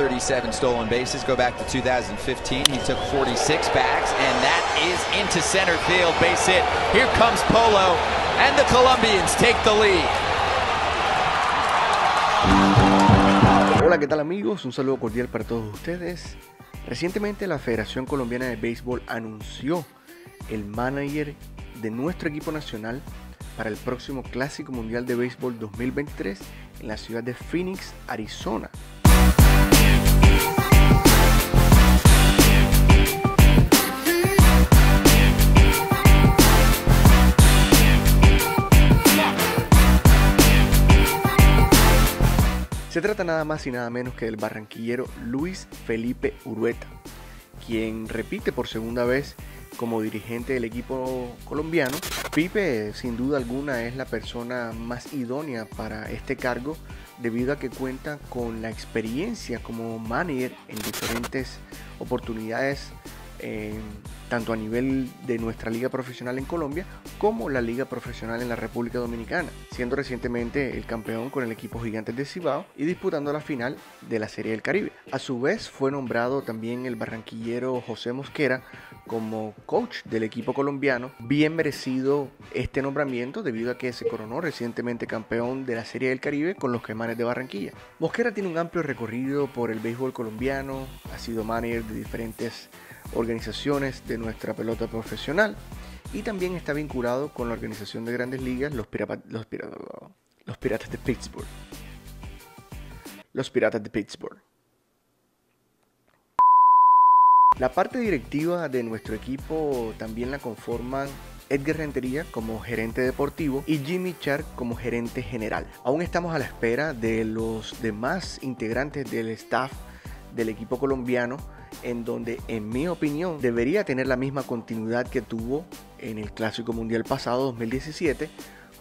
37 stolen bases. Go back to 2015. He took 46 bags, and that is into center field. Base hit. Here comes Polo, and the Colombians take the lead. Hola, ¿qué tal amigos? Un saludo cordial para todos ustedes. Recientemente la Federación Colombiana de Béisbol anunció el manager de nuestro equipo nacional para el próximo Clásico Mundial de Béisbol 2023 en la ciudad de Phoenix, Arizona. Se trata nada más y nada menos que del barranquillero Luis Felipe Urueta, quien repite por segunda vez como dirigente del equipo colombiano. Pipe sin duda alguna es la persona más idónea para este cargo debido a que cuenta con la experiencia como manager en diferentes oportunidades tanto a nivel de nuestra liga profesional en Colombia como la liga profesional en la República Dominicana, siendo recientemente el campeón con el equipo Gigantes de Cibao y disputando la final de la Serie del Caribe. A su vez fue nombrado también el barranquillero José Mosquera como coach del equipo colombiano, bien merecido este nombramiento debido a que se coronó recientemente campeón de la Serie del Caribe con los Quemanes de Barranquilla. Mosquera tiene un amplio recorrido por el béisbol colombiano, ha sido manager de diferentes organizaciones de nuestra pelota profesional y también está vinculado con la organización de grandes ligas, los, los, los Piratas de Pittsburgh. Los Piratas de Pittsburgh. La parte directiva de nuestro equipo también la conforman Edgar Rentería como gerente deportivo y Jimmy Char como gerente general. Aún estamos a la espera de los demás integrantes del staff del equipo colombiano en donde en mi opinión debería tener la misma continuidad que tuvo en el Clásico Mundial pasado 2017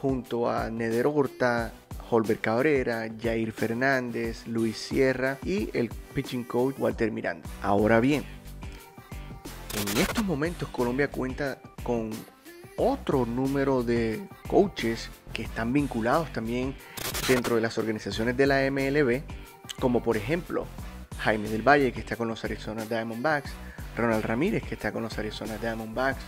junto a Nedero Horta, Holbert Cabrera, Jair Fernández, Luis Sierra y el pitching coach Walter Miranda. Ahora bien, en estos momentos Colombia cuenta con otro número de coaches que están vinculados también dentro de las organizaciones de la MLB, como por ejemplo Jaime del Valle, que está con los Arizona Diamondbacks, Ronald Ramírez, que está con los Arizona Diamondbacks,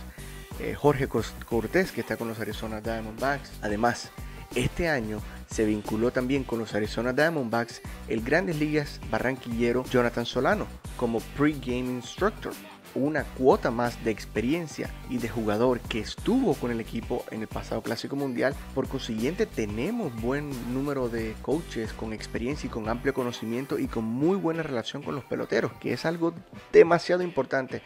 eh, Jorge Cortés, que está con los Arizona Diamondbacks. Además, este año se vinculó también con los Arizona Diamondbacks el Grandes Ligas barranquillero Jonathan Solano como pre-game instructor una cuota más de experiencia y de jugador que estuvo con el equipo en el pasado Clásico Mundial. Por consiguiente, tenemos buen número de coaches con experiencia y con amplio conocimiento y con muy buena relación con los peloteros, que es algo demasiado importante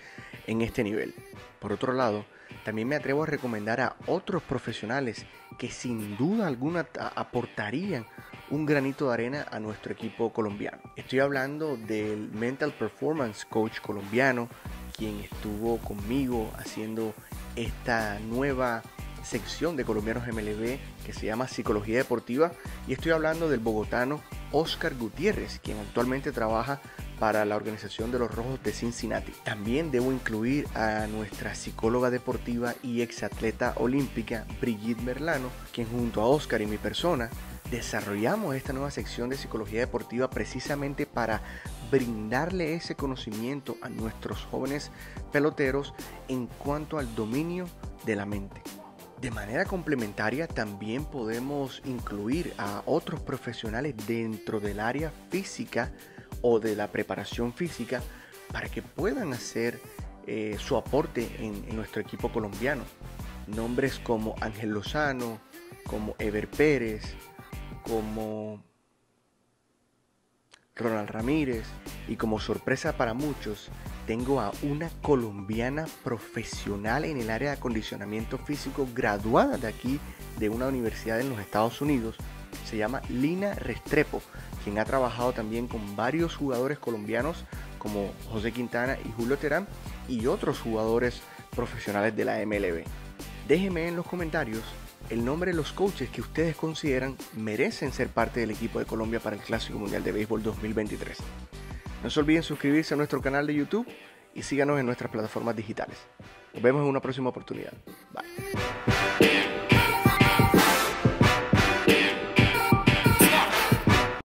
en este nivel. Por otro lado, también me atrevo a recomendar a otros profesionales que sin duda alguna aportarían un granito de arena a nuestro equipo colombiano. Estoy hablando del Mental Performance Coach colombiano, quien estuvo conmigo haciendo esta nueva sección de colombianos MLB que se llama Psicología Deportiva y estoy hablando del bogotano Oscar Gutiérrez, quien actualmente trabaja para la organización de los Rojos de Cincinnati. También debo incluir a nuestra psicóloga deportiva y exatleta olímpica Brigitte Merlano, quien junto a Oscar y mi persona desarrollamos esta nueva sección de psicología deportiva precisamente para brindarle ese conocimiento a nuestros jóvenes peloteros en cuanto al dominio de la mente. De manera complementaria también podemos incluir a otros profesionales dentro del área física o de la preparación física para que puedan hacer eh, su aporte en, en nuestro equipo colombiano. Nombres como Ángel Lozano, como Ever Pérez, como Ronald Ramírez y como sorpresa para muchos, tengo a una colombiana profesional en el área de acondicionamiento físico graduada de aquí de una universidad en los Estados Unidos. Se llama Lina Restrepo, quien ha trabajado también con varios jugadores colombianos como José Quintana y Julio Terán y otros jugadores profesionales de la MLB. Déjenme en los comentarios el nombre de los coaches que ustedes consideran merecen ser parte del equipo de Colombia para el Clásico Mundial de Béisbol 2023. No se olviden suscribirse a nuestro canal de YouTube y síganos en nuestras plataformas digitales. Nos vemos en una próxima oportunidad. Bye.